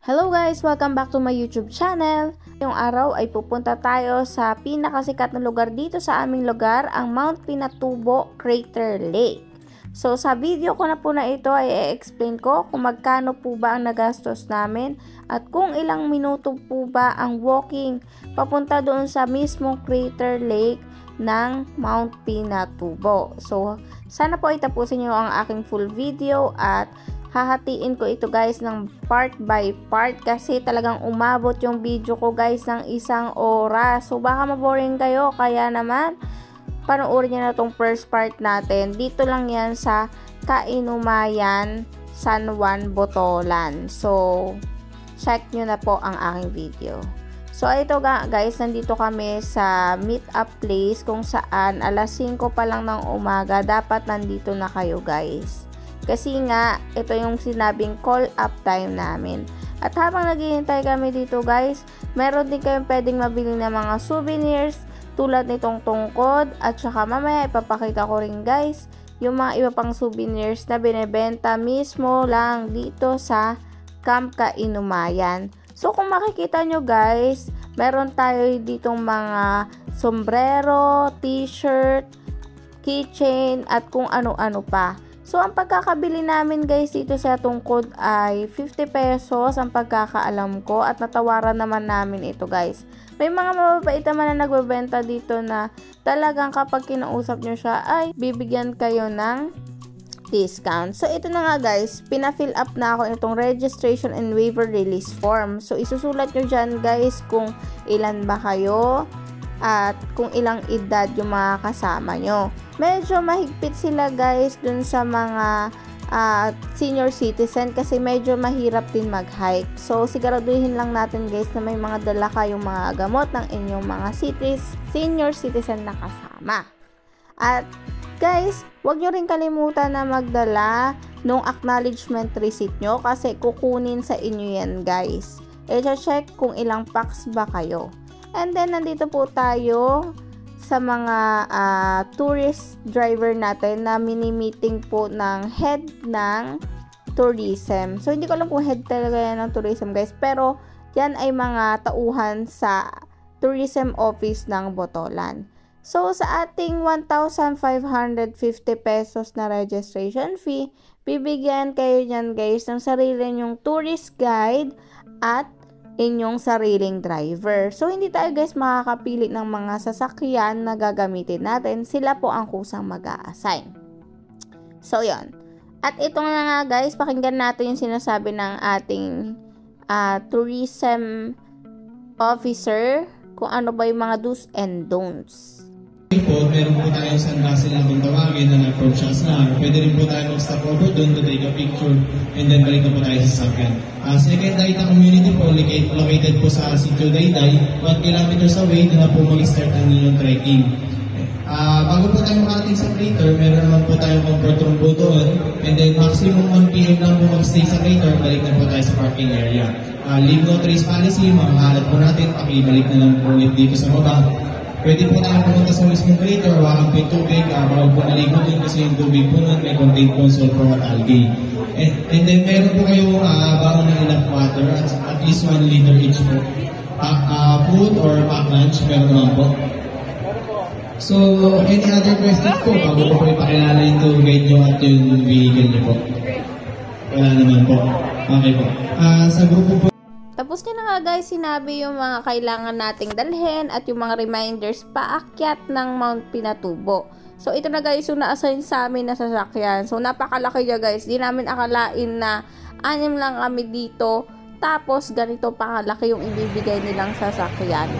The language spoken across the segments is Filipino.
Hello guys! Welcome back to my YouTube channel. Yung araw ay pupunta tayo sa pinakasikat na lugar dito sa aming lugar, ang Mount Pinatubo Crater Lake. So sa video ko na po na ito ay i-explain ko kung magkano po ba ang nagastos namin at kung ilang minuto po ba ang walking papunta doon sa mismong Crater Lake ng Mount Pinatubo. So sana po itapusin nyo ang aking full video at hahatiin ko ito guys ng part by part kasi talagang umabot yung video ko guys ng isang oras. So baka maboring kayo kaya naman panoorin nyo na tong first part natin. Dito lang yan sa Kainumayan San Juan Botolan. So check nyo na po ang aking video. So ito guys, nandito kami sa meet up place kung saan alas 5 pa lang ng umaga dapat nandito na kayo guys. Kasi nga, ito yung sinabing call up time namin. At habang naghihintay kami dito guys, meron din kayong pwedeng mabili ng mga souvenirs tulad nitong tungkod at saka mamaya ipapakita ko rin guys yung mga iba pang souvenirs na binebenta mismo lang dito sa Camp Kainumayan. So kung makikita nyo guys, meron tayo ditong mga sombrero, t-shirt, keychain at kung ano-ano pa. So, ang pagkakabili namin guys dito sa tungkod ay 50 pesos ang pagkakaalam ko at natawaran naman namin ito guys. May mga mababait naman na nagbebenta dito na talagang kapag kinausap nyo siya ay bibigyan kayo ng discount. So, ito na nga guys, pina-fill up na ako itong registration and waiver release form. So, isusulat nyo dyan guys kung ilan ba kayo at kung ilang edad yung mga kasama nyo medyo mahigpit sila guys dun sa mga uh, senior citizen kasi medyo mahirap din mag-hike. So, siguraduhin lang natin guys na may mga dala kayong mga gamot ng inyong mga cities, senior citizen na kasama. At guys, wag nyo rin kalimutan na magdala nung acknowledgement receipt nyo kasi kukunin sa inyo yan guys. I-check kung ilang packs ba kayo. And then, nandito po tayo sa mga uh, tourist driver natin na mini-meeting po ng head ng tourism. So, hindi ko alam kung head talaga yan ng tourism guys. Pero, yan ay mga tauhan sa tourism office ng Botolan. So, sa ating 1,550 pesos na registration fee, bibigyan kayo niyan guys ng sarili nyong tourist guide at inyong sariling driver. So, hindi tayo guys makakapili ng mga sasakyan na gagamitin natin. Sila po ang kusang mag assign So, yon At ito na nga guys, pakinggan natin yung sinasabi ng ating uh, tourism officer kung ano ba yung mga do's and don'ts po, meron po tayo sa Russell na kung tawagin na na-approach us na. Pwede rin po tayo mag-stop over doon to take a picture and then balik na po tayo sa sakyan. Uh, second Daita community po, located po sa Sitio Dayday, 1 kilometers away na po mag-start ang inyong trekking. Uh, bago po tayo makarating sa crater, meron naman po tayong comfort room po doon. And then maximum 1 p.m. lang po mag-stay sa crater, balik na po tayo sa parking area. Uh, leave no trace policy, makahalat po natin, pakibalik na lang po ulit dito sa baba. Pwede po tayong pumunta sa mismong crater, hawakan po yung tubig, uh, bawal po naligo dun kasi yung tubig po nun may contain po sulfur algae. And, and then meron po kayo uh, baon ng enough water at at least 1 liter each po. Uh, uh, food or pack lunch, meron naman po. So, any other questions po bago po po ipakilala yung guide nyo at yung vehicle nyo po? Wala naman po. Okay po. Uh, sa grupo po tapos niya na nga guys, sinabi yung mga kailangan nating dalhin at yung mga reminders paakyat ng Mount Pinatubo. So, ito na guys yung na-assign sa amin na sasakyan. So, napakalaki niya guys. Di namin akalain na anim lang kami dito. Tapos, ganito pa kalaki yung ibibigay nilang sasakyan.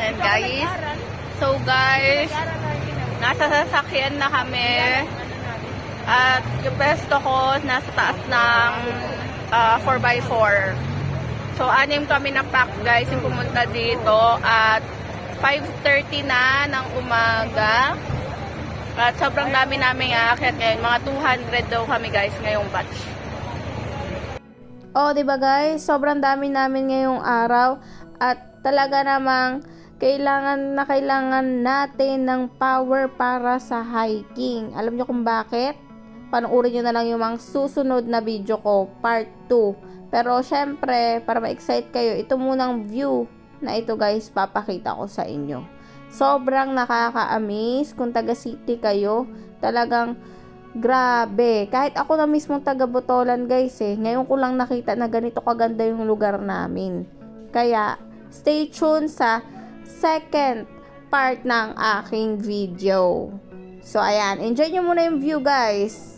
And guys, so guys, nasa sasakyan na kami. At yung pesto ko nasa taas ng uh, 4x4. So, anim kami na pack guys yung pumunta dito at 5.30 na ng umaga. At sobrang dami namin aakyat ngayon. Mga 200 daw kami guys ngayong batch. Oh, 'di ba guys? Sobrang dami namin ngayong araw at talaga namang kailangan na kailangan natin ng power para sa hiking. Alam niyo kung bakit? panoorin nyo na lang yung mga susunod na video ko, part 2. Pero syempre, para ma-excite kayo, ito munang view na ito guys, papakita ko sa inyo. Sobrang nakaka-amaze kung taga city kayo. Talagang grabe. Kahit ako na mismo taga Botolan guys eh. Ngayon ko lang nakita na ganito kaganda yung lugar namin. Kaya, stay tuned sa second part ng aking video. So, ayan. Enjoy nyo muna yung view, guys.